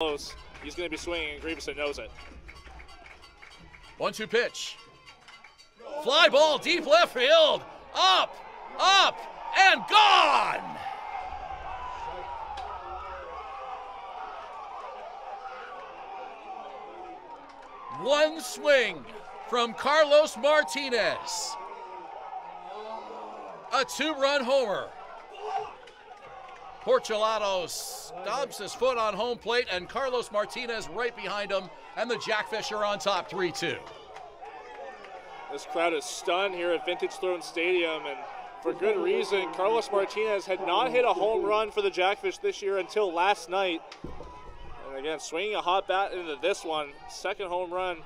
close. He's going to be swinging, and Grieveson knows it. One two pitch. Fly ball deep left field. Up, up, and gone. One swing from Carlos Martinez. A two run homer. Porcellato stomps his foot on home plate, and Carlos Martinez right behind him, and the Jackfish are on top 3 2. This crowd is stunned here at Vintage Throne Stadium, and for good reason. Carlos Martinez had not hit a home run for the Jackfish this year until last night. And again, swinging a hot bat into this one, second home run